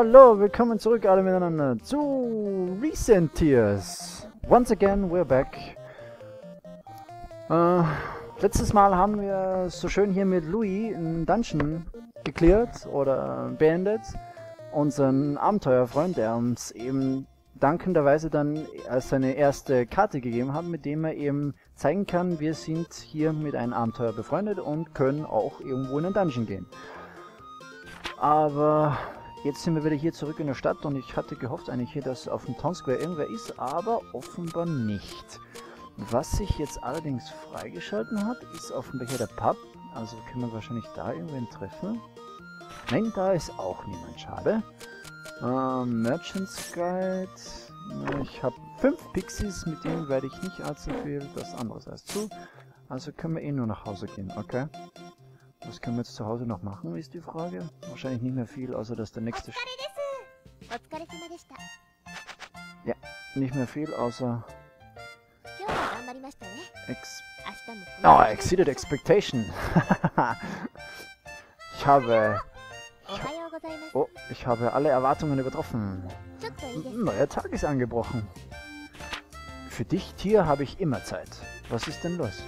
Hallo, willkommen zurück alle miteinander zu Recent Tears. Once again, we're back. Äh, letztes Mal haben wir so schön hier mit Louis einen Dungeon geklärt oder beendet. Unseren Abenteuerfreund, der uns eben dankenderweise dann seine erste Karte gegeben hat, mit dem er eben zeigen kann, wir sind hier mit einem Abenteuer befreundet und können auch irgendwo in einen Dungeon gehen. Aber Jetzt sind wir wieder hier zurück in der Stadt und ich hatte gehofft eigentlich hier, dass auf dem Town Square irgendwer ist, aber offenbar nicht. Was sich jetzt allerdings freigeschalten hat, ist offenbar hier der Pub. Also können wir wahrscheinlich da irgendwen treffen. Nein, da ist auch niemand. Schade. Ähm, Merchant's Guide. Ich habe fünf Pixies, mit denen werde ich nicht allzu viel das anderes als zu. Also können wir eh nur nach Hause gehen, okay? Was können wir jetzt zu Hause noch machen, ist die Frage. Wahrscheinlich nicht mehr viel, außer dass der nächste... Ja, nicht mehr viel, außer... Ex... Oh, Exceeded Expectation. ich habe... Ich, oh, ich habe alle Erwartungen übertroffen. Neuer Tag ist angebrochen. Für dich, Tier, habe ich immer Zeit. Was ist denn los?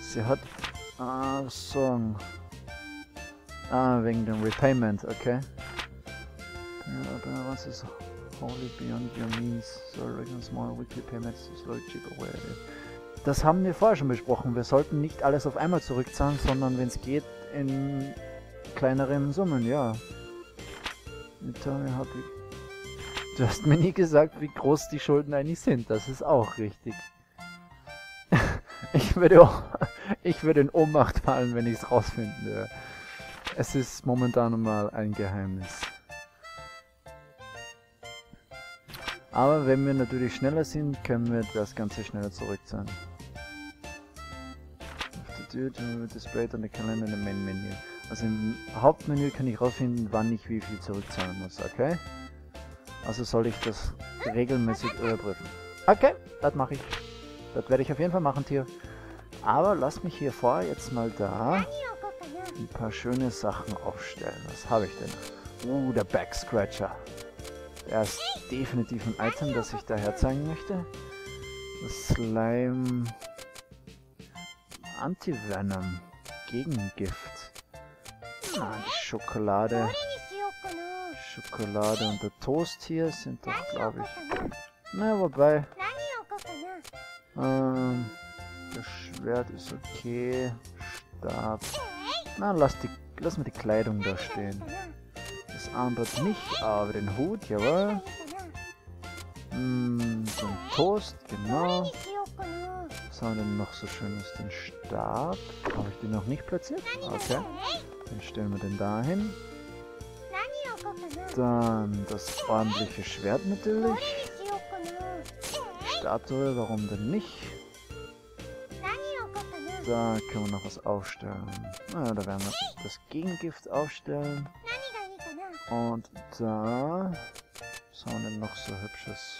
Sie hat Ah, Song. Ah, wegen dem Repayment, okay. Ja, was ist Holy Beyond Your Means? So regular small weekly payments is cheap away. Das haben wir vorher schon besprochen. Wir sollten nicht alles auf einmal zurückzahlen, sondern wenn es geht, in kleineren Summen, ja. Du hast mir nie gesagt, wie groß die Schulden eigentlich sind. Das ist auch richtig. ich würde auch ich würde in Ohnmacht fallen, wenn ich es rausfinden würde. Es ist momentan mal ein Geheimnis. Aber wenn wir natürlich schneller sind, können wir das Ganze schneller zurückzahlen. Displayed on the calendar in the main menu. Also im Hauptmenü kann ich rausfinden, wann ich wie viel zurückzahlen muss, okay? Also soll ich das regelmäßig überprüfen. Okay, das mache ich. Das werde ich auf jeden Fall machen, Tier. Aber lass mich hier vor jetzt mal da ein paar schöne Sachen aufstellen. Was habe ich denn? Uh, der Backscratcher. Der ist definitiv ein Item, das ich daher zeigen möchte. Das Slime Anti-Venom Gegengift. Ah, die Schokolade. Schokolade und der Toast hier sind doch, glaube ich... Na, wobei... Ähm... Das Schwert ist okay. Stab. Na, lass, die, lass mal die Kleidung da stehen. Das andere nicht, aber den Hut, jawohl. Hm, so ein Toast, genau. Was haben wir denn noch so schönes? Den Stab. Habe ich den noch nicht platziert? Okay. Dann stellen wir den dahin. Dann das ordentliche Schwert natürlich. Statue, warum denn nicht? Da können wir noch was aufstellen. Naja, da werden wir das Gegengift aufstellen. Und da... Was haben wir denn noch so hübsches?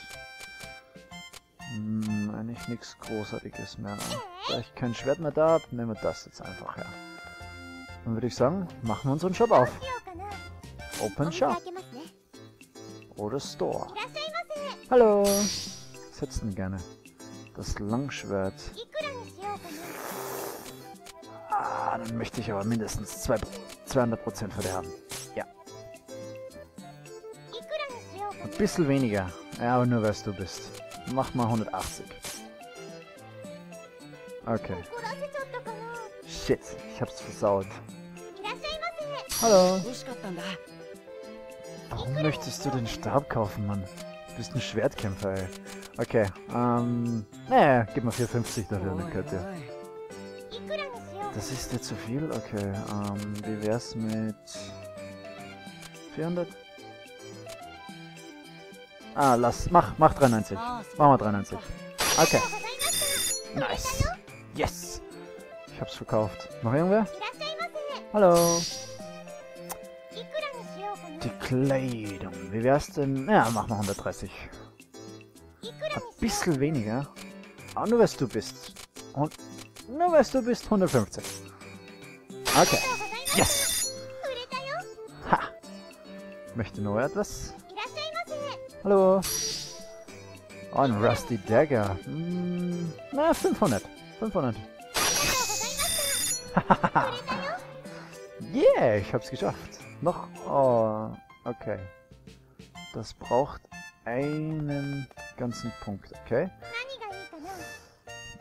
Hm, eigentlich nichts Großartiges mehr. Da ich kein Schwert mehr da habe, nehmen wir das jetzt einfach her. Dann würde ich sagen, machen wir unseren Shop auf. Open Shop. Oder Store. Hallo. Denn gerne? Das Langschwert. Dann möchte ich aber mindestens 200% für die haben. Ja. Ein bisschen weniger. Ja, aber nur weil du bist. Mach mal 180. Okay. Shit, ich hab's versaut. Hallo. Warum möchtest du den Stab kaufen, Mann? Du bist ein Schwertkämpfer, ey. Okay, ähm... Naja, gib mal 4,50 dafür, eine Kette. Das ist dir zu viel? Okay, ähm, wie wär's mit 400? Ah, lass, mach, mach 93. Mach mal 93. Okay. Nice. Yes. Ich hab's verkauft. Noch irgendwer? Hallo. Die Kleidung. Wie wär's denn? Ja, mach mal 130. Ein bisschen weniger. Aber nur, was du bist. Und nur weil du bist 150. Okay. Yes! Ha! möchte noch etwas. Hallo. Ein Rusty Dagger. Hm, na, 500. 500. yeah, ich hab's geschafft. Noch? Oh, okay. Das braucht einen ganzen Punkt, okay?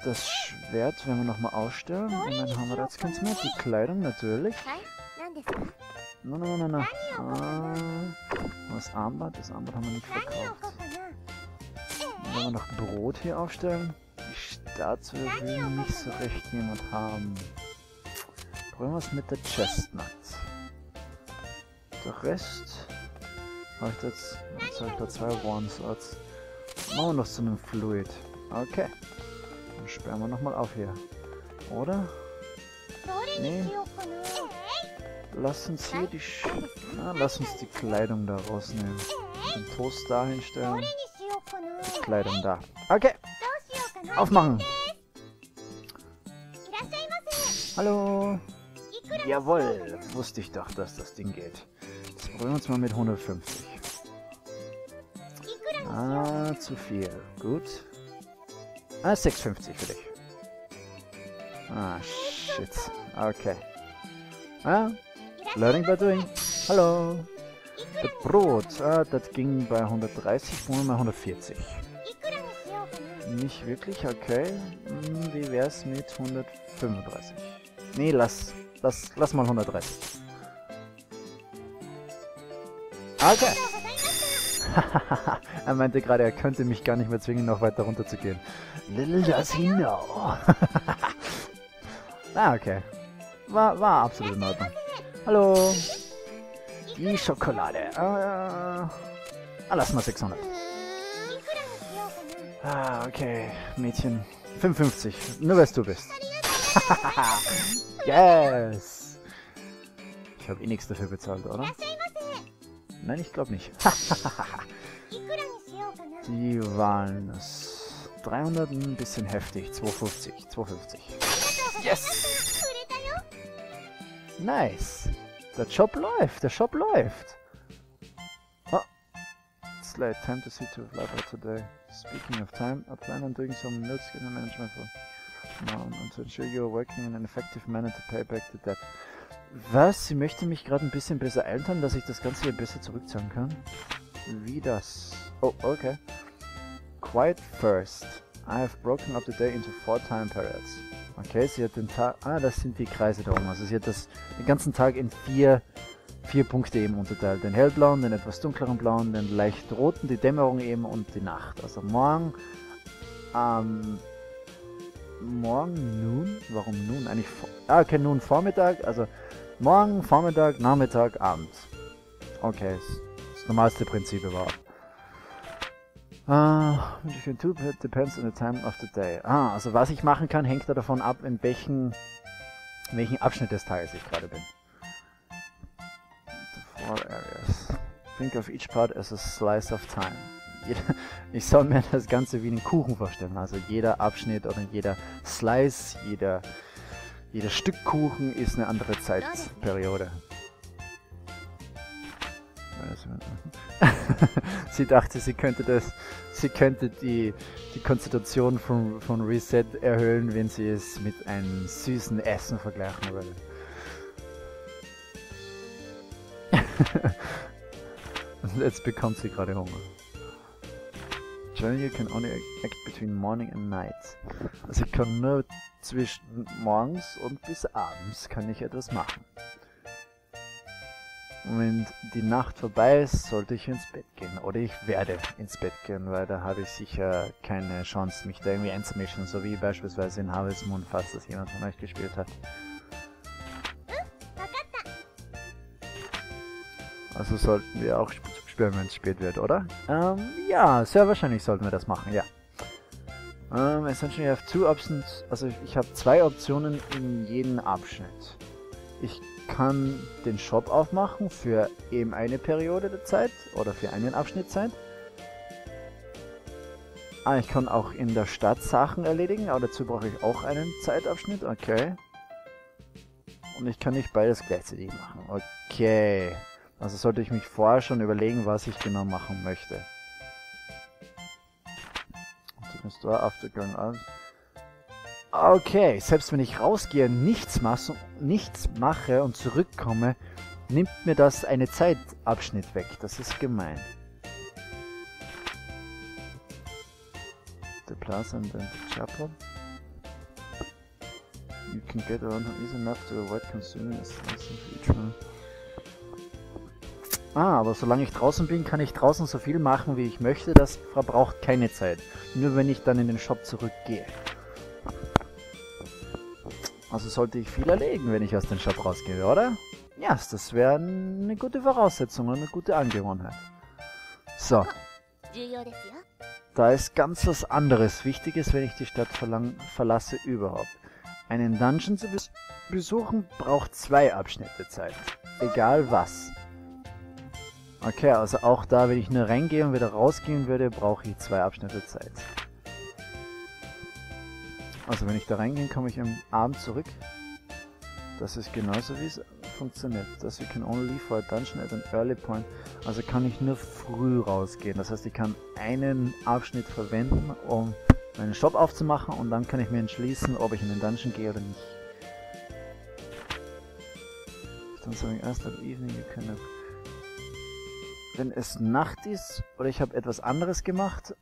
Das Schwert werden wir nochmal ausstellen. Und dann haben wir jetzt keins mehr. Die Kleidung natürlich. Nein, nein, nein, nein. Ah, das Armband, das Armband haben wir nicht verkauft. Dann werden wir noch Brot hier aufstellen. Die Statue will nicht so recht jemand haben. Probieren wir es mit der Chestnut. Der Rest habe ich jetzt, jetzt habe ich da zwei One-Slots. Machen wir noch zu einem Fluid. Okay. Dann sperren wir nochmal auf hier. Oder? Nee. Lass uns hier die... Sch ah, lass uns die Kleidung da rausnehmen. Den Toast da hinstellen. Die Kleidung da. Okay. Aufmachen. Hallo. Jawohl. Wusste ich doch, dass das Ding geht. Jetzt probieren wir uns mal mit 150. Ah, zu viel. Gut. Ah, 650 für dich. Ah, shit. Okay. Ah, learning by doing. Hallo. Das Brot, ah, das ging bei 130, wollen wir mal 140. Nicht wirklich, okay. Hm, wie wär's mit 135? Nee, lass, lass, lass mal 130. Okay. er meinte gerade, er könnte mich gar nicht mehr zwingen, noch weiter runter zu gehen. Little does he know. ah, okay. War, war absolut in Ordnung. Hallo. Die Schokolade. Äh, ah, lass mal 600. Ah, okay. Mädchen. 55. Nur wer du bist. yes. Ich habe eh nichts dafür bezahlt, oder? Nein, ich glaube nicht. Die Walnuss. 300, ein bisschen heftig. 250, 250. Yes! Nice. Der Job läuft, der Shop läuft. Oh. It's late. Time to see to fly today. Speaking of time, I plan on doing some notes in the management for now and to ensure you are working in an effective manner to pay back the debt. Was? Sie möchte mich gerade ein bisschen besser eltern, dass ich das Ganze hier besser zurückzahlen kann? Wie das? Oh, okay. Quiet first. I have broken up the day into four time periods. Okay, sie hat den Tag... Ah, das sind die Kreise da oben. Also sie hat das den ganzen Tag in vier, vier Punkte eben unterteilt. Den hellblauen, den etwas dunkleren blauen, den leicht roten, die Dämmerung eben und die Nacht. Also morgen... Ähm, morgen nun? Warum nun? Eigentlich... Ah, okay, nun Vormittag. Also Morgen, Vormittag, Nachmittag, Abend. Okay, das normalste Prinzip überhaupt. Uh, you can do it depends on the time of the day. Ah, also was ich machen kann, hängt davon ab, in welchen, in welchen Abschnitt des Tages ich gerade bin. The four areas. Think of each part as a slice of time. ich soll mir das Ganze wie einen Kuchen vorstellen. Also jeder Abschnitt oder jeder Slice, jeder jedes Stück Kuchen ist eine andere Zeitperiode. sie dachte, sie könnte das, sie könnte die, die Konzentration von, von Reset erhöhen, wenn sie es mit einem süßen Essen vergleichen würde. Jetzt bekommt sie gerade Hunger. Journey can only act between morning and night. Also ich kann nur zwischen morgens und bis abends kann ich etwas machen. Und wenn die Nacht vorbei ist, sollte ich ins Bett gehen. Oder ich werde ins Bett gehen, weil da habe ich sicher keine Chance, mich da irgendwie einzumischen, so wie beispielsweise in Harvest Moon, falls das jemand von euch gespielt hat. Also sollten wir auch spielen, wenn es spät wird, oder? Ähm, ja, sehr wahrscheinlich sollten wir das machen, ja. Um, essentially, I have two options. Also ich habe zwei Optionen in jedem Abschnitt. Ich kann den Shop aufmachen für eben eine Periode der Zeit oder für einen Abschnitt Zeit. Ah, ich kann auch in der Stadt Sachen erledigen, aber dazu brauche ich auch einen Zeitabschnitt. Okay. Und ich kann nicht beides gleichzeitig machen. Okay. Also sollte ich mich vorher schon überlegen, was ich genau machen möchte. Okay, selbst wenn ich rausgehe, nichts, nichts mache und zurückkomme, nimmt mir das eine Zeitabschnitt weg. Das ist gemein. The plaza and then the chapel. You can get around easy enough to avoid consuming a slice of each one. Ah, aber solange ich draußen bin, kann ich draußen so viel machen, wie ich möchte. Das verbraucht keine Zeit. Nur wenn ich dann in den Shop zurückgehe. Also sollte ich viel erlegen, wenn ich aus dem Shop rausgehe, oder? Ja, das wäre eine gute Voraussetzung und eine gute Angewohnheit. So. Da ist ganz was anderes Wichtiges, wenn ich die Stadt verlasse überhaupt. Einen Dungeon zu besuchen braucht zwei Abschnitte Zeit. Egal was. Okay, also auch da, wenn ich nur reingehe und wieder rausgehen würde, brauche ich zwei Abschnitte Zeit. Also wenn ich da reingehe, komme ich am Abend zurück. Das ist genauso wie es funktioniert. Das you can only leave for a dungeon at an early point. Also kann ich nur früh rausgehen. Das heißt, ich kann einen Abschnitt verwenden, um meinen Shop aufzumachen und dann kann ich mir entschließen, ob ich in den Dungeon gehe oder nicht. Dann sagen erst ab evening you can wenn es Nacht ist oder ich habe etwas anderes gemacht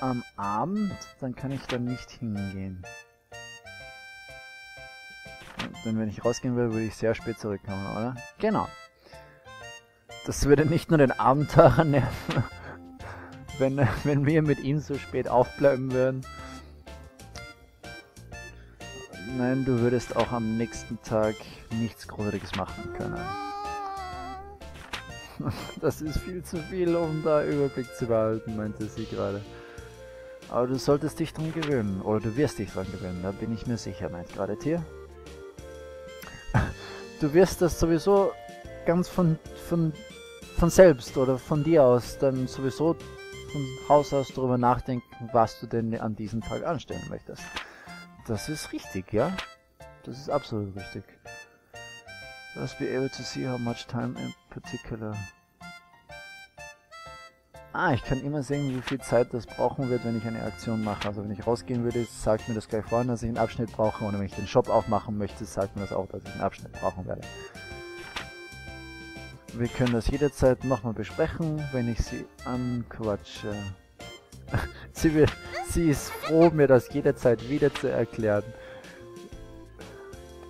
am Abend, dann kann ich da nicht hingehen. Denn wenn ich rausgehen will, würde ich sehr spät zurückkommen, oder? Genau. Das würde nicht nur den Abenteurer nerven, wenn, wenn wir mit ihm so spät aufbleiben würden. Nein, du würdest auch am nächsten Tag nichts Großartiges machen können. Das ist viel zu viel, um da Überblick zu behalten, meinte sie gerade. Aber du solltest dich dran gewöhnen, oder du wirst dich dran gewöhnen, da bin ich mir sicher, meint gerade Tier. Du wirst das sowieso ganz von, von, von selbst oder von dir aus dann sowieso von Haus aus darüber nachdenken, was du denn an diesem Tag anstellen möchtest. Das ist richtig, ja? Das ist absolut richtig. Just be able to see how much time in particular. Ah, ich kann immer sehen, wie viel Zeit das brauchen wird, wenn ich eine Aktion mache. Also wenn ich rausgehen würde, sagt mir das gleich vorhin, dass ich einen Abschnitt brauche. Und wenn ich den Shop aufmachen möchte, sagt mir das auch, dass ich einen Abschnitt brauchen werde. Wir können das jederzeit nochmal besprechen, wenn ich sie anquatsche. sie, will, sie ist froh, mir das jederzeit wieder zu erklären.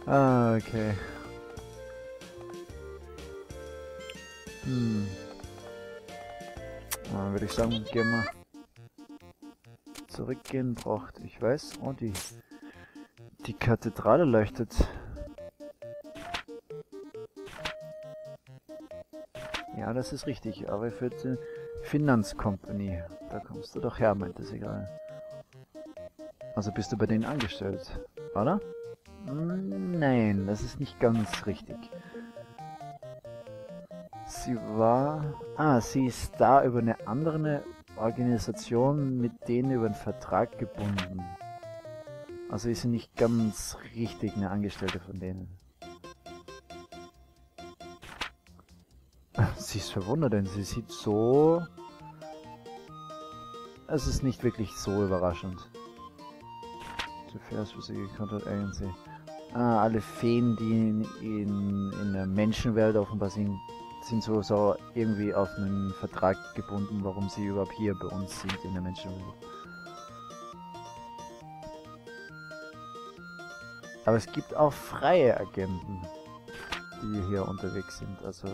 Ah, okay. Hm. Dann würde ich sagen, gehen wir zurückgehen braucht. Ich weiß, oh die, die Kathedrale leuchtet. Ja, das ist richtig, aber für die Finanzcompany, da kommst du doch her, meinte sie gerade. Also bist du bei denen angestellt, oder? Nein, das ist nicht ganz richtig. Sie war... Ah, sie ist da über eine andere Organisation mit denen über einen Vertrag gebunden. Also ist sie nicht ganz richtig eine Angestellte von denen. Sie ist verwundert, denn sie sieht so... Es ist nicht wirklich so überraschend. Affairs with the Contact Agency. Ah, alle Feen, die in, in, in der Menschenwelt offenbar sind, sind so, so irgendwie auf einen Vertrag gebunden, warum sie überhaupt hier bei uns sind in der Menschenwelt. Aber es gibt auch freie Agenten, die hier unterwegs sind. Also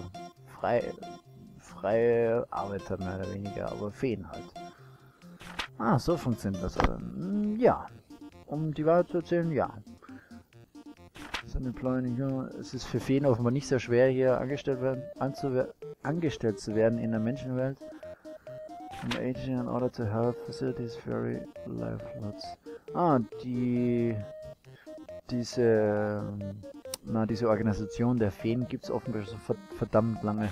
freie, freie Arbeiter mehr oder weniger, aber Feen halt. Ah, so funktioniert das. Also, ja, um die Wahrheit zu erzählen, ja. Es ist für Feen offenbar nicht sehr schwer, hier angestellt, werden, angestellt zu werden in der Menschenwelt. An aging in order to help facilities very lifeblots. Ah, die diese na diese Organisation der Feen gibt es offenbar schon verdammt lange,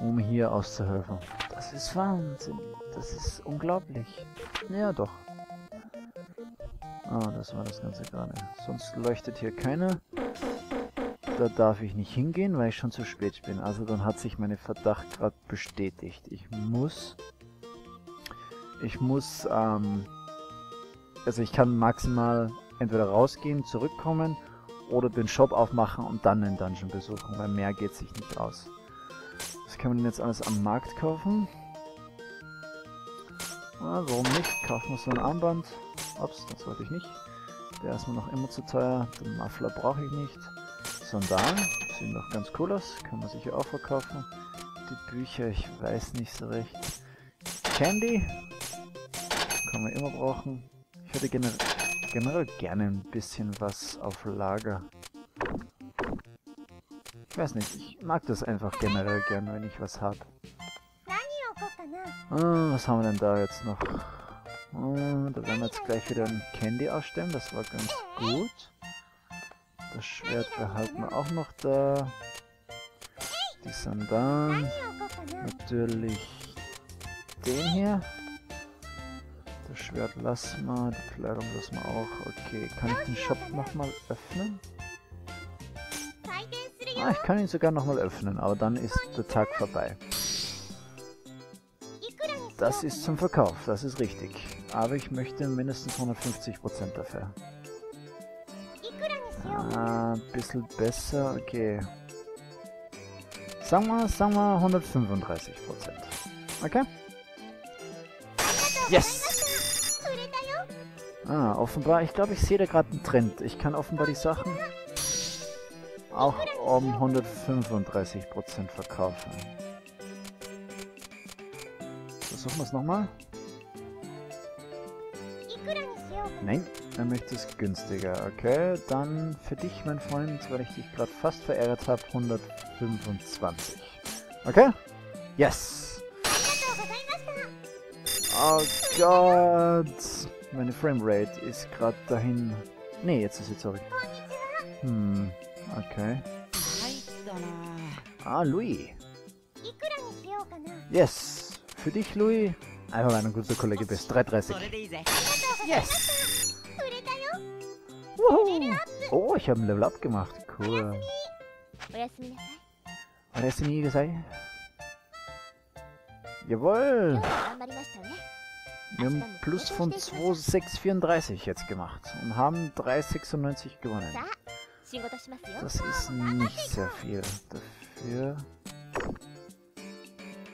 um hier auszuhelfen. Das ist Wahnsinn. Das ist unglaublich. Ja doch. Ah, das war das Ganze gerade. Sonst leuchtet hier keine. Da darf ich nicht hingehen, weil ich schon zu spät bin. Also dann hat sich meine Verdacht gerade bestätigt. Ich muss... Ich muss, ähm... Also ich kann maximal entweder rausgehen, zurückkommen oder den Shop aufmachen und dann den Dungeon besuchen, weil mehr geht sich nicht aus. Was kann man jetzt alles am Markt kaufen? Ah, warum nicht? Kaufen wir so ein Armband. Ups, das wollte ich nicht. Der ist mir noch immer zu teuer. Den Muffler brauche ich nicht. Sandalen sehen doch ganz cool aus. Kann man sicher auch verkaufen. Die Bücher, ich weiß nicht so recht. Candy kann man immer brauchen. Ich hätte generell, generell gerne ein bisschen was auf Lager. Ich weiß nicht, ich mag das einfach generell gern, wenn ich was habe. Ah, was haben wir denn da jetzt noch? Ah, da werden wir jetzt gleich wieder ein Candy ausstellen, das war ganz gut. Das Schwert behalten wir auch noch da. Die Sandalen. Natürlich den hier. Das Schwert lassen wir, die Kleidung lassen wir auch. Okay, kann ich den Shop nochmal öffnen? Ah, ich kann ihn sogar nochmal öffnen, aber dann ist der Tag vorbei. Das ist zum Verkauf, das ist richtig. Aber ich möchte mindestens 150% dafür. Ah, ein bisschen besser, okay. Sagen wir, sagen wir 135%. Okay? Yes! Ah, offenbar, ich glaube, ich sehe da gerade einen Trend. Ich kann offenbar die Sachen auch um 135% verkaufen. Versuchen wir es nochmal. Nein, er möchte es günstiger. Okay, dann für dich, mein Freund, weil ich dich gerade fast verärgert habe, 125. Okay? Yes! Oh Gott! Meine Framerate ist gerade dahin... Nee, jetzt ist sie zurück. Hm, okay. Ah, Louis. Yes! Für dich, Louis. Einfach weil du ein guter Kollege bist. 3,30. Yes! Woohoo! Oh, ich habe ein Level Up gemacht. Cool. Oyasumi Gasai. Jawohl! Wir haben Plus von 2,634 jetzt gemacht und haben 3,96 gewonnen. Das ist nicht sehr viel. Dafür...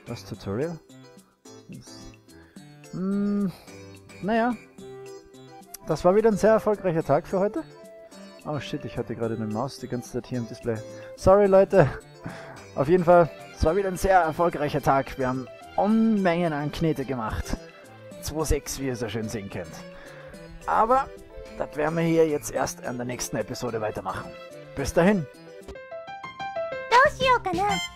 Was, Tutorial? Hm, naja. Das war wieder ein sehr erfolgreicher Tag für heute. Oh shit, ich hatte gerade eine Maus die ganze Zeit hier im Display. Sorry Leute. Auf jeden Fall, es war wieder ein sehr erfolgreicher Tag. Wir haben Unmengen an Knete gemacht. 2,6, wie ihr so schön sehen könnt. Aber das werden wir hier jetzt erst in der nächsten Episode weitermachen. Bis dahin. どうしようかな